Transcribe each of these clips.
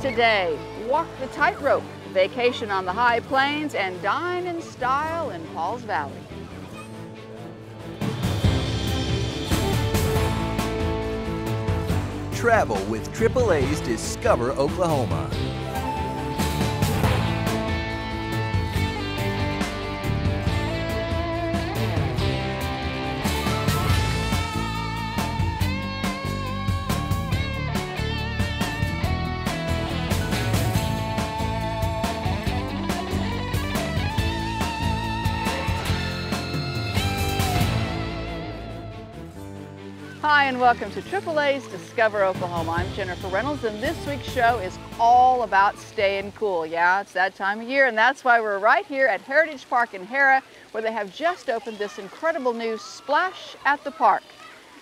today. Walk the tightrope, vacation on the high plains, and dine in style in Pauls Valley. Travel with AAA's Discover Oklahoma. Welcome to AAA's Discover Oklahoma. I'm Jennifer Reynolds, and this week's show is all about staying cool. Yeah, it's that time of year, and that's why we're right here at Heritage Park in Harrah, where they have just opened this incredible new Splash at the Park.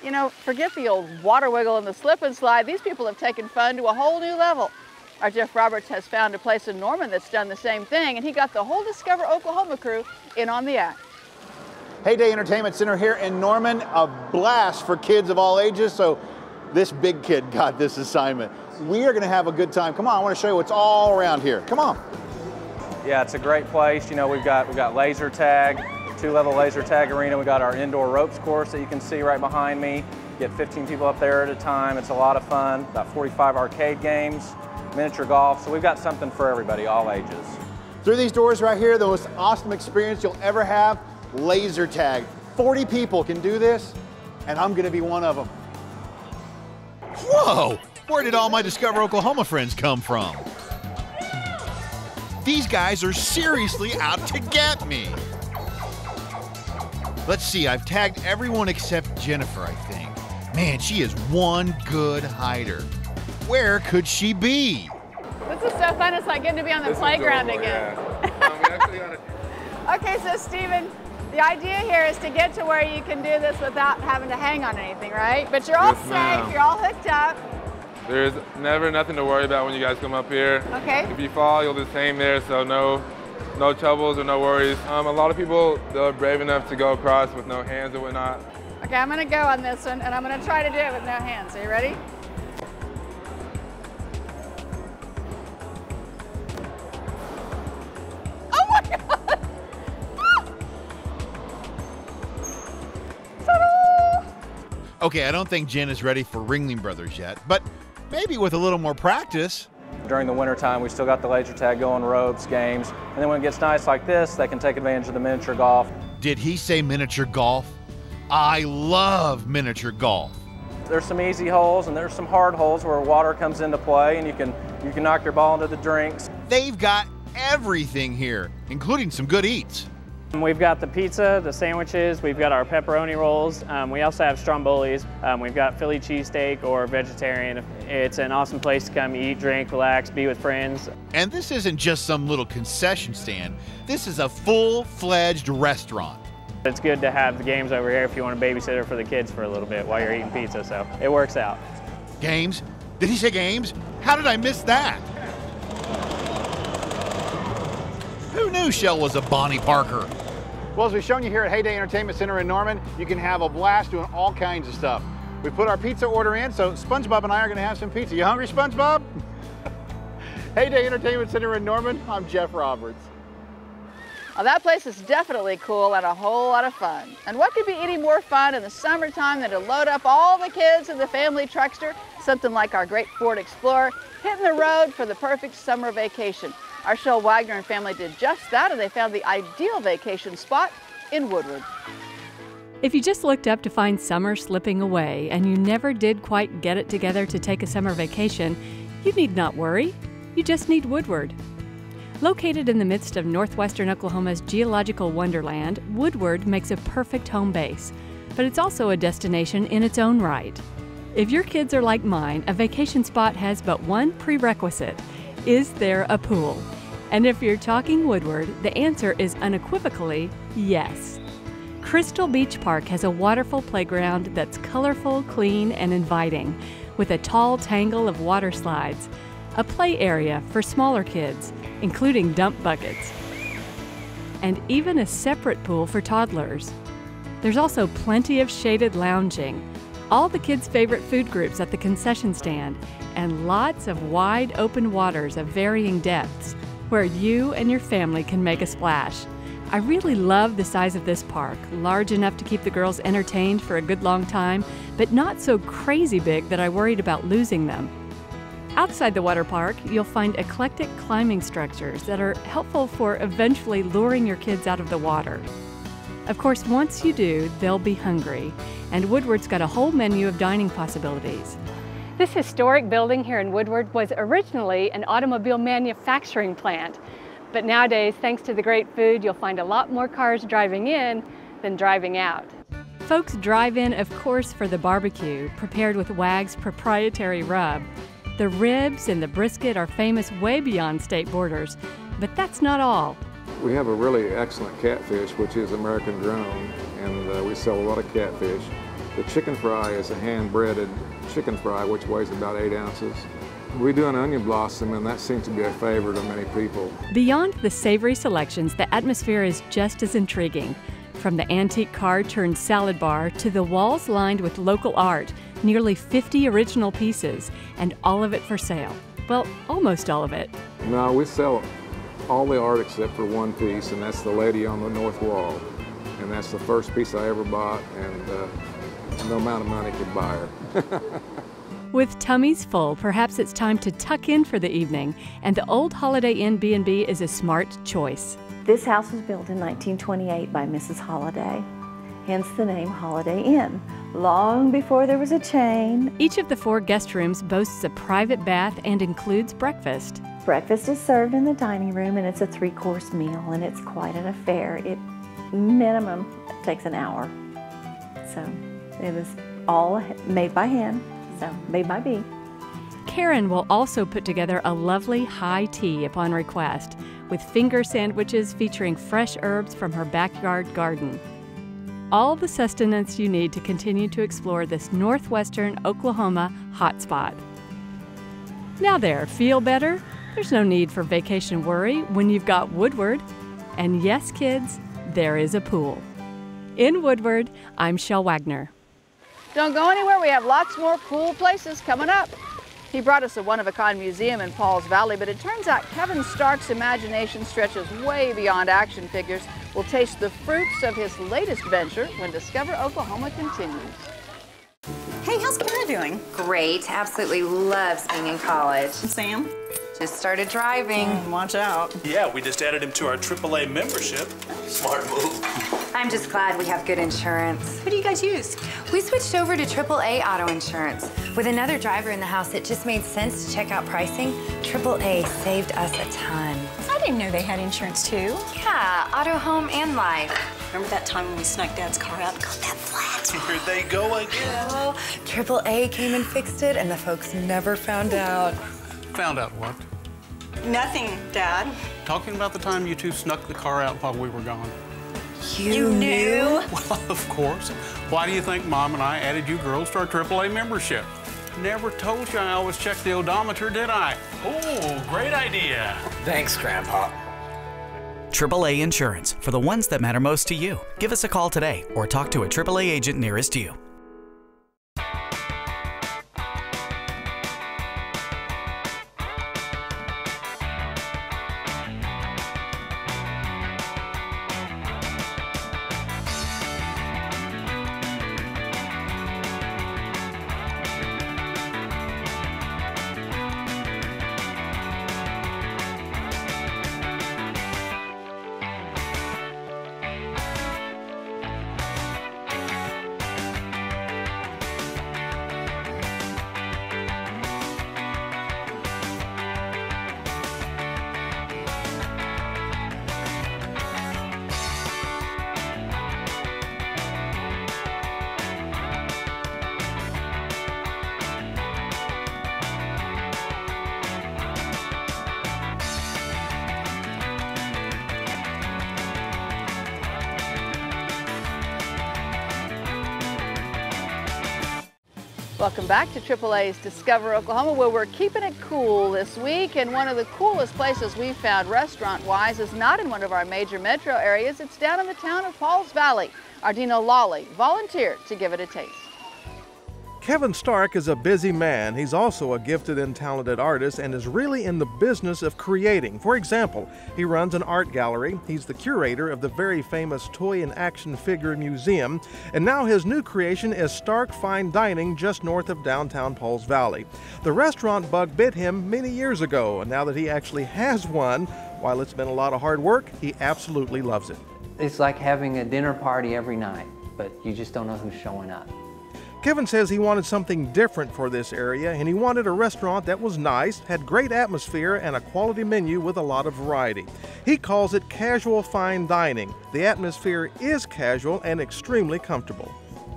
You know, forget the old water wiggle and the slip and slide. These people have taken fun to a whole new level. Our Jeff Roberts has found a place in Norman that's done the same thing, and he got the whole Discover Oklahoma crew in on the act. Heyday Entertainment Center here in Norman, a blast for kids of all ages. So this big kid got this assignment. We are going to have a good time. Come on, I want to show you what's all around here. Come on. Yeah, it's a great place. You know, we've got we've got laser tag, two-level laser tag arena. We've got our indoor ropes course that you can see right behind me. Get 15 people up there at a time. It's a lot of fun. About 45 arcade games, miniature golf. So we've got something for everybody, all ages. Through these doors right here, the most awesome experience you'll ever have, laser tag. 40 people can do this, and I'm going to be one of them. Whoa! Where did all my Discover Oklahoma friends come from? These guys are seriously out to get me. Let's see, I've tagged everyone except Jennifer, I think. Man, she is one good hider. Where could she be? This is so fun. It's like getting to be on the This playground adorable, again. yeah. Um, we actually got a- Okay, so Stephen, the idea here is to get to where you can do this without having to hang on anything, right? But you're all Yes, safe, you're all hooked up. There's never nothing to worry about when you guys come up here. Okay. If you fall, you'll just hang there, so no, no troubles or no worries. Um, a lot of people they're brave enough to go across with no hands or whatnot. Okay, I'm gonna go on this one and I'm gonna try to do it with no hands. Are you ready? Okay, I don't think Jen is ready for Ringling Brothers yet, but maybe with a little more practice. During the wintertime, we still got the laser tag going, ropes, games. And then when it gets nice like this, they can take advantage of the miniature golf. Did he say miniature golf? I love miniature golf. There's some easy holes and there's some hard holes where water comes into play and you can you can knock your ball into the drinks. They've got everything here, including some good eats. We've got the pizza, the sandwiches, we've got our pepperoni rolls. Um, we also have strombolis. Um, we've got Philly cheesesteak or vegetarian. It's an awesome place to come eat, drink, relax, be with friends. And this isn't just some little concession stand. This is a full-fledged restaurant. It's good to have the games over here if you want a babysitter for the kids for a little bit while you're eating pizza, so it works out. Games? Did he say games? How did I miss that? Who knew Shell was a Bonnie Parker? Well, as we've shown you here at Heyday Entertainment Center in Norman, you can have a blast doing all kinds of stuff. We put our pizza order in, so SpongeBob and I are going to have some pizza. You hungry, SpongeBob? Heyday Entertainment Center in Norman, I'm Jeff Roberts. Well, that place is definitely cool and a whole lot of fun. And what could be any more fun in the summertime than to load up all the kids in the family truckster, something like our great Ford Explorer, hitting the road for the perfect summer vacation. Our Shell Wagner and family did just that, and they found the ideal vacation spot in Woodward. If you just looked up to find summer slipping away and you never did quite get it together to take a summer vacation, you need not worry. You just need Woodward. Located in the midst of northwestern Oklahoma's geological wonderland, Woodward makes a perfect home base, but it's also a destination in its own right. If your kids are like mine, a vacation spot has but one prerequisite is there a pool? And if you're talking Woodward, the answer is unequivocally yes. Crystal Beach Park has a waterful playground that's colorful, clean, and inviting, with a tall tangle of water slides, a play area for smaller kids, including dump buckets, and even a separate pool for toddlers. There's also plenty of shaded lounging, all the kids' favorite food groups at the concession stand, and lots of wide open waters of varying depths where you and your family can make a splash. I really love the size of this park, large enough to keep the girls entertained for a good long time, but not so crazy big that I worried about losing them. Outside the water park, you'll find eclectic climbing structures that are helpful for eventually luring your kids out of the water. Of course, once you do, they'll be hungry, and Woodward's got a whole menu of dining possibilities. This historic building here in Woodward was originally an automobile manufacturing plant. But nowadays, thanks to the great food, you'll find a lot more cars driving in than driving out. Folks drive in, of course, for the barbecue, prepared with Wag's proprietary rub. The ribs and the brisket are famous way beyond state borders, but that's not all. We have a really excellent catfish, which is American drone, and uh, we sell a lot of catfish. The chicken fry is a hand-breaded chicken fry, which weighs about eight ounces. We do an onion blossom, and that seems to be a favorite of many people. Beyond the savory selections, the atmosphere is just as intriguing. From the antique car turned salad bar to the walls lined with local art, nearly 50 original pieces, and all of it for sale. Well, almost all of it. No, we sell all the art except for one piece, and that's the lady on the north wall. And that's the first piece I ever bought, and uh, no amount of money could buy her. With tummies full, perhaps it's time to tuck in for the evening, and the old Holiday Inn B&B is a smart choice. This house was built in 1928 by Mrs. Holiday, hence the name Holiday Inn, long before there was a chain. Each of the four guest rooms boasts a private bath and includes breakfast. Breakfast is served in the dining room and it's a three-course meal and it's quite an affair. It minimum takes an hour. So it was all made by hand. So, made by Bee. Karen will also put together a lovely high tea upon request with finger sandwiches featuring fresh herbs from her backyard garden. All the sustenance you need to continue to explore this northwestern Oklahoma hotspot. Now, there, feel better? There's no need for vacation worry when you've got Woodward. And yes, kids, there is a pool. In Woodward, I'm Shel Wagner. Don't go anywhere, we have lots more cool places coming up. He brought us a one-of-a-kind museum in Pauls Valley, but it turns out Kevin Stark's imagination stretches way beyond action figures. We'll taste the fruits of his latest venture when Discover Oklahoma continues. Hey, how's Kara doing? Great, absolutely loves being in college. Sam? Just started driving. Mm, watch out. Yeah, we just added him to our AAA membership. Smart move. I'm just glad we have good insurance. What do you guys use? We switched over to AAA auto insurance. With another driver in the house, it just made sense to check out pricing. AAA saved us a ton. I didn't know they had insurance too. Yeah, auto, home, and life. Remember that time when we snuck Dad's car out and got that flat? Here they go again. Well, AAA came and fixed it, and the folks never found out. Found out what? Nothing, Dad. Talking about the time you two snuck the car out while we were gone. You, you knew? Well, of course. Why do you think Mom and I added you girls to our AAA membership? Never told you I always checked the odometer, did I? Oh, great idea. Thanks, Grandpa. AAA Insurance, for the ones that matter most to you. Give us a call today or talk to a AAA agent nearest you. Welcome back to AAA's Discover Oklahoma, where we're keeping it cool this week. And one of the coolest places we've found restaurant-wise is not in one of our major metro areas. It's down in the town of Pauls Valley. Our Dino Lalli volunteered to give it a taste. Kevin Stark is a busy man. He's also a gifted and talented artist and is really in the business of creating. For example, he runs an art gallery. He's the curator of the very famous Toy and Action Figure Museum. And now his new creation is Stark Fine Dining just north of downtown Pauls Valley. The restaurant bug bit him many years ago, and now that he actually has one, while it's been a lot of hard work, he absolutely loves it. It's like having a dinner party every night, but you just don't know who's showing up. Kevin says he wanted something different for this area and he wanted a restaurant that was nice, had great atmosphere, and a quality menu with a lot of variety. He calls it casual fine dining. The atmosphere is casual and extremely comfortable.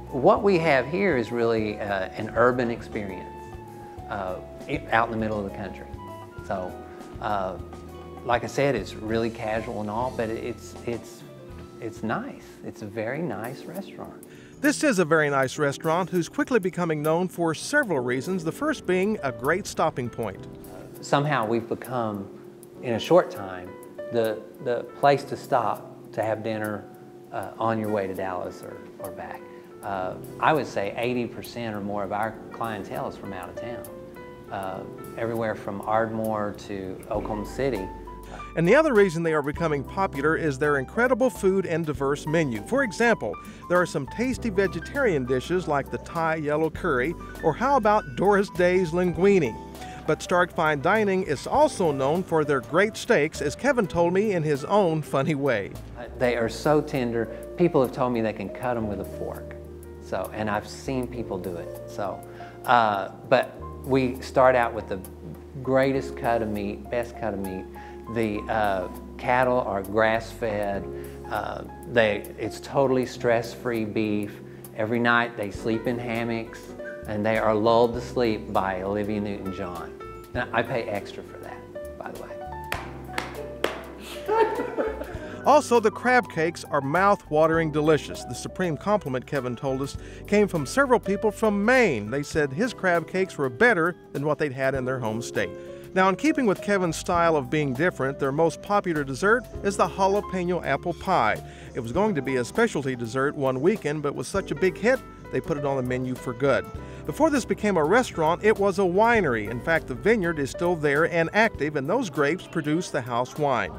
What we have here is really uh, an urban experience uh, out in the middle of the country. So, uh, like I said, it's really casual and all, but it's, it's, it's nice. It's a very nice restaurant. This is a very nice restaurant who's quickly becoming known for several reasons, the first being a great stopping point. Somehow we've become, in a short time, the, the place to stop to have dinner uh, on your way to Dallas or, or back. Uh, I would say 80% or more of our clientele is from out of town. Uh, everywhere from Ardmore to Oklahoma City. And the other reason they are becoming popular is their incredible food and diverse menu. For example, there are some tasty vegetarian dishes like the Thai yellow curry, or how about Doris Day's linguine? But Stark Fine Dining is also known for their great steaks, as Kevin told me in his own funny way. They are so tender. People have told me they can cut them with a fork. So, and I've seen people do it. So, uh, but we start out with the greatest cut of meat, best cut of meat. The uh, cattle are grass-fed. Uh, they, it's totally stress-free beef. Every night they sleep in hammocks and they are lulled to sleep by Olivia Newton-John. Now, I pay extra for that, by the way. Also, the crab cakes are mouth-watering delicious. The supreme compliment, Kevin told us, came from several people from Maine. They said his crab cakes were better than what they'd had in their home state. Now, in keeping with Kevin's style of being different, their most popular dessert is the jalapeno apple pie. It was going to be a specialty dessert one weekend, but was such a big hit, they put it on the menu for good. Before this became a restaurant, it was a winery. In fact, the vineyard is still there and active, and those grapes produce the house wine.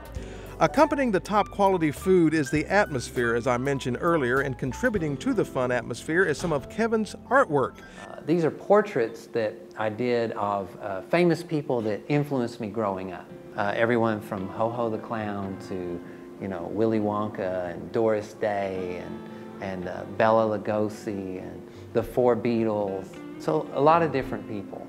Accompanying the top quality food is the atmosphere, as I mentioned earlier, and contributing to the fun atmosphere is some of Kevin's artwork. Uh, these are portraits that I did of uh, famous people that influenced me growing up. Uh, everyone from Ho-Ho the Clown to, you know, Willy Wonka and Doris Day and, and uh, Bela Lugosi and the Four Beatles. So a lot of different people.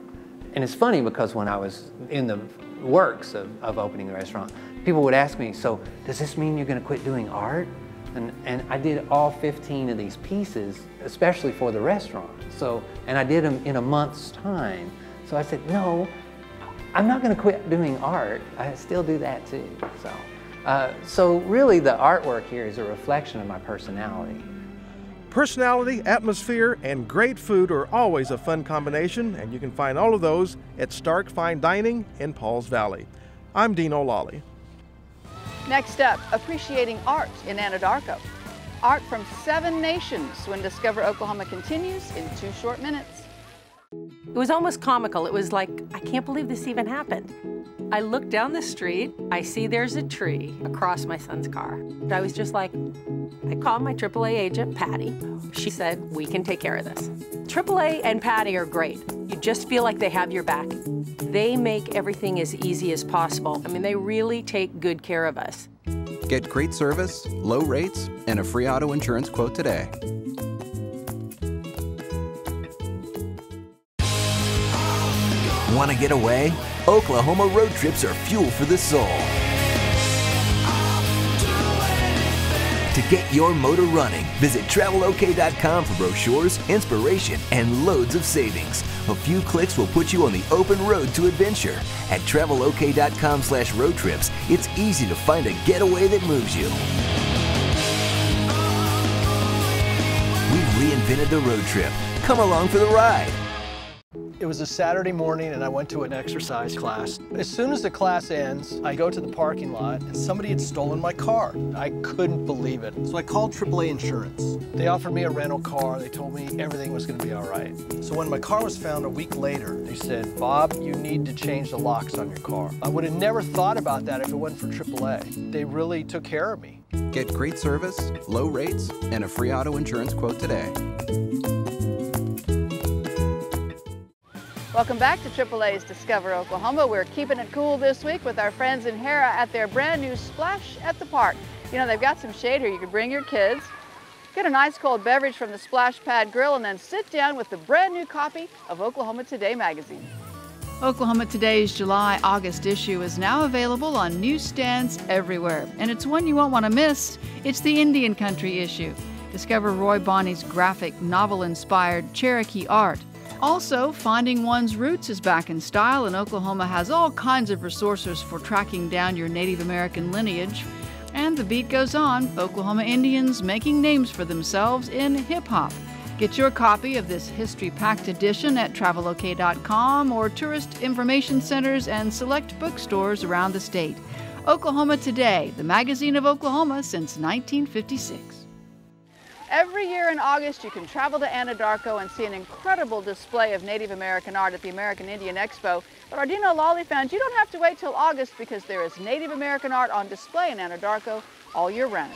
And it's funny because when I was in the works of, of opening the restaurant, people would ask me, so does this mean you're going to quit doing art? And, and I did all 15 of these pieces, especially for the restaurant. So, and I did them in a month's time. So I said, no, I'm not going to quit doing art. I still do that too. So, uh, so really the artwork here is a reflection of my personality. Personality, atmosphere, and great food are always a fun combination, and you can find all of those at Stark Fine Dining in Pauls Valley. I'm Dino Lalli. Next up, appreciating art in Anadarko. Art from seven nations when Discover Oklahoma continues in two short minutes. It was almost comical. It was like, I can't believe this even happened. I look down the street, I see there's a tree across my son's car. I was just like, I called my AAA agent, Patty. She said, we can take care of this. AAA and Patty are great. You just feel like they have your back. They make everything as easy as possible. I mean, they really take good care of us. Get great service, low rates, and a free auto insurance quote today. Want to get away? Oklahoma road trips are fuel for the soul. To get your motor running, visit travelok.com for brochures, inspiration, and loads of savings. A few clicks will put you on the open road to adventure. At travelok.com slash road trips, it's easy to find a getaway that moves you. We've reinvented the road trip. Come along for the ride. It was a Saturday morning and I went to an exercise class. As soon as the class ends, I go to the parking lot and somebody had stolen my car. I couldn't believe it. So I called AAA Insurance. They offered me a rental car. They told me everything was going to be all right. So when my car was found a week later, they said, Bob, you need to change the locks on your car. I would have never thought about that if it wasn't for AAA. They really took care of me. Get great service, low rates, and a free auto insurance quote today. Welcome back to AAA's Discover Oklahoma. We're keeping it cool this week with our friends in Harrah at their brand new Splash at the Park. You know, they've got some shade here. You can bring your kids, get a nice cold beverage from the Splash Pad Grill, and then sit down with the brand new copy of Oklahoma Today magazine. Oklahoma Today's July August issue is now available on newsstands everywhere, and it's one you won't want to miss. It's the Indian Country issue. Discover Roy Boney's graphic, novel inspired Cherokee art. Also, finding one's roots is back in style, and Oklahoma has all kinds of resources for tracking down your Native American lineage. And the beat goes on Oklahoma Indians making names for themselves in hip hop. Get your copy of this history packed edition at travelok.com or tourist information centers and select bookstores around the state. Oklahoma Today, the magazine of Oklahoma since 1956. Every year in August, you can travel to Anadarko and see an incredible display of Native American art at the American Indian Expo. But our Dino Lalli fans, you don't have to wait till August because there is Native American art on display in Anadarko all year round.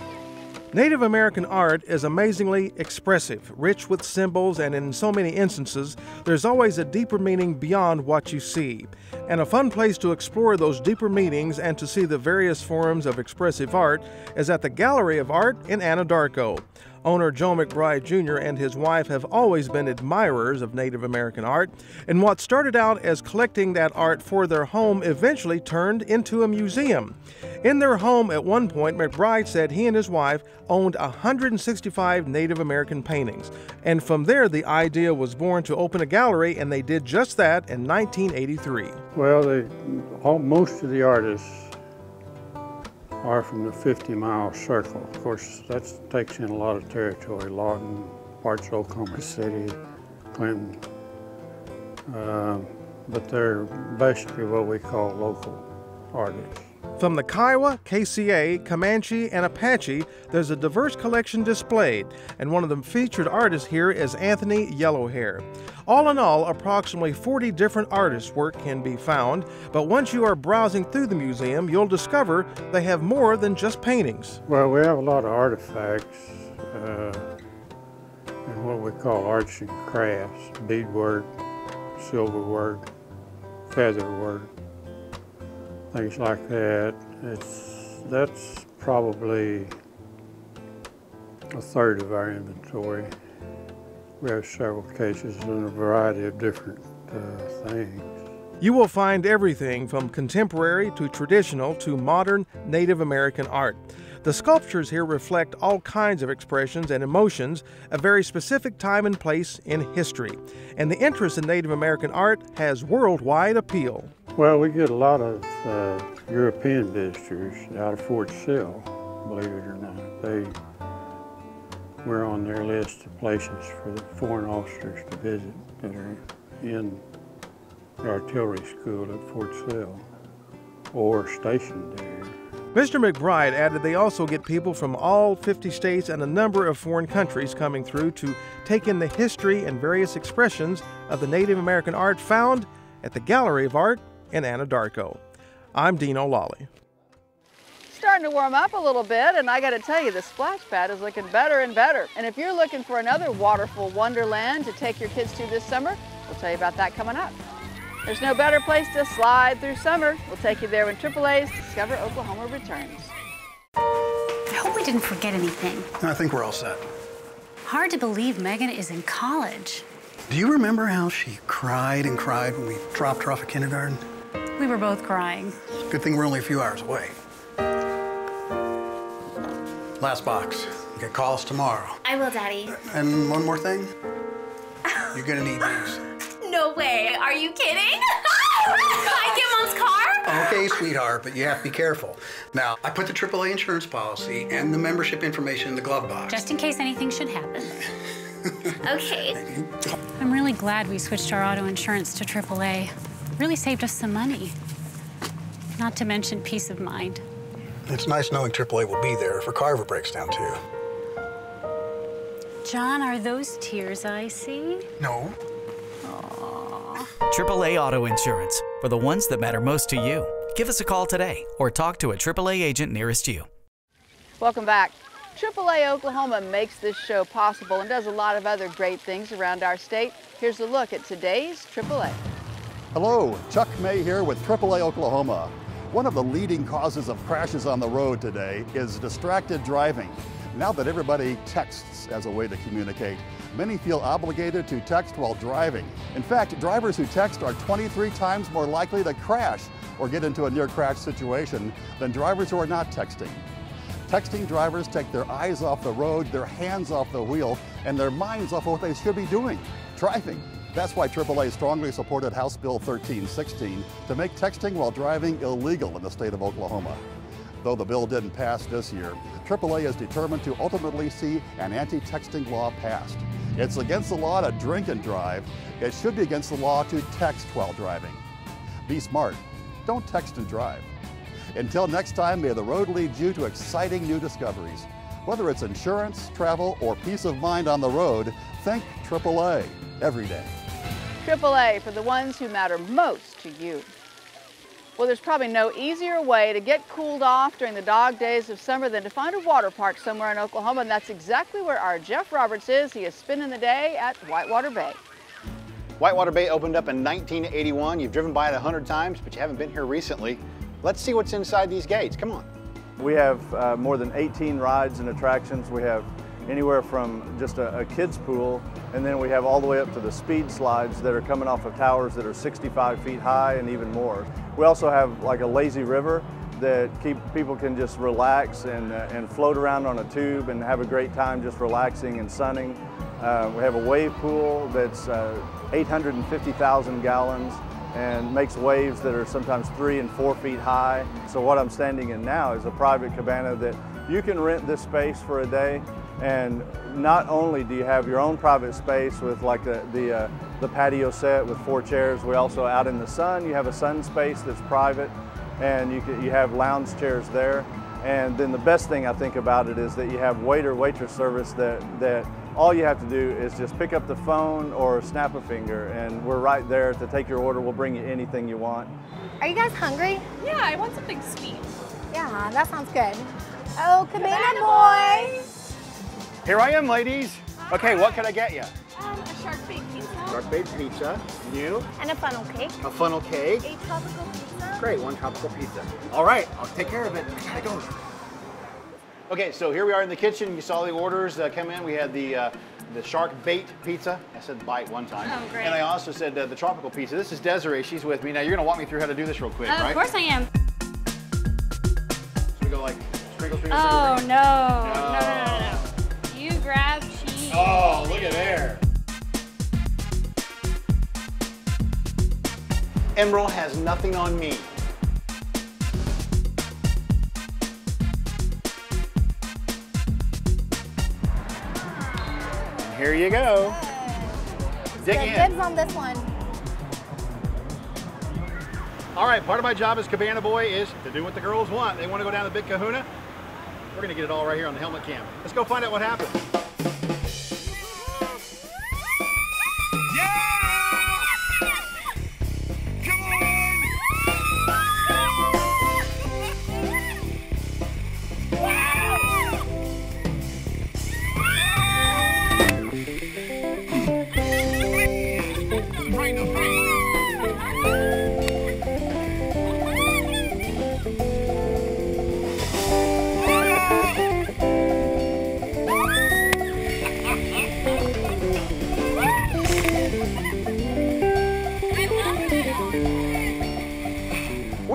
Native American art is amazingly expressive, rich with symbols, and in so many instances, there's always a deeper meaning beyond what you see. And a fun place to explore those deeper meanings and to see the various forms of expressive art is at the Gallery of Art in Anadarko. Owner Joe McBride Jr. and his wife have always been admirers of Native American art, and what started out as collecting that art for their home eventually turned into a museum. In their home at one point, McBride said he and his wife owned 165 Native American paintings, and from there the idea was born to open a gallery, and they did just that in 1983. Well, they, all, most of the artists are from the 50 mile circle. Of course, that takes in a lot of territory Lawton, parts of Oklahoma City, Clinton. Uh, but they're basically what we call local artists. From the Kiowa, KCA, Comanche, and Apache, there's a diverse collection displayed, and one of the featured artists here is Anthony Yellowhair. All in all, approximately 40 different artists' work can be found, but once you are browsing through the museum, you'll discover they have more than just paintings. Well, we have a lot of artifacts uh, and what we call arts and crafts, beadwork, silverwork, featherwork, things like that. It's, that's probably a third of our inventory. We have several cases and a variety of different uh, things. You will find everything from contemporary to traditional to modern Native American art. The sculptures here reflect all kinds of expressions and emotions, a very specific time and place in history. And the interest in Native American art has worldwide appeal. Well, we get a lot of uh, European visitors out of Fort Sill, believe it or not. They we're on their list of places for the foreign officers to visit that are in the artillery school at Fort Sill or stationed there. Mr. McBride added they also get people from all 50 states and a number of foreign countries coming through to take in the history and various expressions of the Native American art found at the Gallery of Art in Anadarko. I'm Dino Lalli starting to warm up a little bit, and I got to tell you, the splash pad is looking better and better. And if you're looking for another waterful wonderland to take your kids to this summer, we'll tell you about that coming up. There's no better place to slide through summer. We'll take you there when AAA's Discover Oklahoma returns. I hope we didn't forget anything. I think we're all set. Hard to believe Megan is in college. Do you remember how she cried and cried when we dropped her off at kindergarten? We were both crying. Good thing we're only a few hours away. Last box. You get calls tomorrow. I will, Daddy. And one more thing. You're gonna need these. No way. Are you kidding? I get Mom's car? Okay, sweetheart, but you have to be careful. Now, I put the AAA insurance policy and the membership information in the glove box. Just in case anything should happen. Okay. I'm really glad we switched our auto insurance to AAA. Really saved us some money. Not to mention peace of mind. It's nice knowing AAA will be there if a car ever breaks down, too. John, are those tears I see? No. Aww. AAA Auto Insurance for the ones that matter most to you. Give us a call today or talk to a AAA agent nearest you. Welcome back. AAA Oklahoma makes this show possible and does a lot of other great things around our state. Here's a look at today's AAA. Hello, Chuck May here with AAA Oklahoma. One of the leading causes of crashes on the road today is distracted driving. Now that everybody texts as a way to communicate, many feel obligated to text while driving. In fact, drivers who text are 23 times more likely to crash or get into a near crash situation than drivers who are not texting. Texting drivers take their eyes off the road, their hands off the wheel, and their minds off of what they should be doing, driving. That's why AAA strongly supported House Bill 1316 to make texting while driving illegal in the state of Oklahoma. Though the bill didn't pass this year, AAA is determined to ultimately see an anti-texting law passed. It's against the law to drink and drive. It should be against the law to text while driving. Be smart. Don't text and drive. Until next time, may the road lead you to exciting new discoveries. Whether it's insurance, travel, or peace of mind on the road, think AAA every day. AAA for the ones who matter most to you. Well, there's probably no easier way to get cooled off during the dog days of summer than to find a water park somewhere in Oklahoma, and that's exactly where our Jeff Roberts is. He is spending the day at Whitewater Bay. Whitewater Bay opened up in 1981. You've driven by it a hundred times, but you haven't been here recently. Let's see what's inside these gates. Come on. We have uh, more than 18 rides and attractions. We have anywhere from just a, a kid's pool, and then we have all the way up to the speed slides that are coming off of towers that are 65 feet high and even more. We also have like a lazy river that keep people can just relax and, uh, and float around on a tube and have a great time just relaxing and sunning. Uh, we have a wave pool that's uh, 850,000 gallons and makes waves that are sometimes three and four feet high. So what I'm standing in now is a private cabana that you can rent this space for a day and not only do you have your own private space with like the, the, uh, the patio set with four chairs, we also out in the sun, you have a sun space that's private and you, can, you have lounge chairs there. And then the best thing I think about it is that you have waiter, waitress service that, that all you have to do is just pick up the phone or snap a finger and we're right there to take your order. We'll bring you anything you want. Are you guys hungry? Yeah, I want something sweet. Yeah, that sounds good. Oh, Cabana, Boy. Here I am, ladies. Okay, what can I get you? Um, a shark bait pizza. Shark baked pizza. You? And a funnel cake. A funnel cake. A tropical pizza. Great, one tropical pizza. All right, I'll take care of it. I gotta go. Okay, so here we are in the kitchen. You saw the orders uh, come in. We had the uh, the shark bait pizza. I said bite one time. Oh, great. And I also said uh, the tropical pizza. This is Desiree. She's with me. Now you're gonna walk me through how to do this real quick, of right? Of course I am. So we go like sprinkle, sprinkle, Oh, sprinkle. No, no, no, no, no. You grab cheese. Oh, look at there. Emeril has nothing on me. Here you go. Dig Good in. dibs on this one. All right, part of my job as Cabana Boy is to do what the girls want. They want to go down the Big Kahuna. We're going to get it all right here on the helmet cam. Let's go find out what happened. We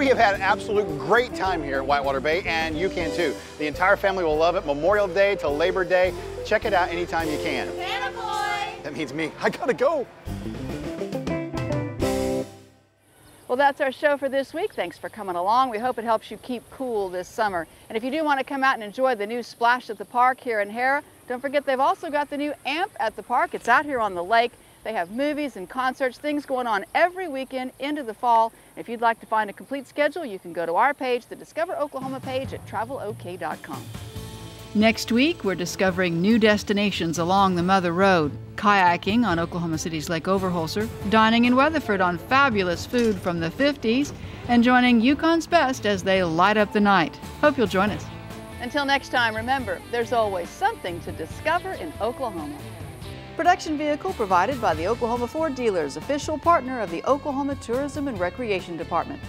have had an absolute great time here at Whitewater Bay, and you can too. The entire family will love it. Memorial Day to Labor Day. Check it out anytime you can. That means me. I gotta go. That's our show for this week. Thanks for coming along. We hope it helps you keep cool this summer. And if you do want to come out and enjoy the new Splash at the Park here in Harrah, don't forget they've also got the new AMP at the park. It's out here on the lake. They have movies and concerts, things going on every weekend into the fall. If you'd like to find a complete schedule, you can go to our page, the Discover Oklahoma page at travelok.com. Next week, we're discovering new destinations along the Mother Road, kayaking on Oklahoma City's Lake Overholser, dining in Weatherford on fabulous food from the 50s, and joining Yukon's Best as they light up the night. Hope you'll join us. Until next time, remember, there's always something to discover in Oklahoma. Production vehicle provided by the Oklahoma Ford Dealers, official partner of the Oklahoma Tourism and Recreation Department.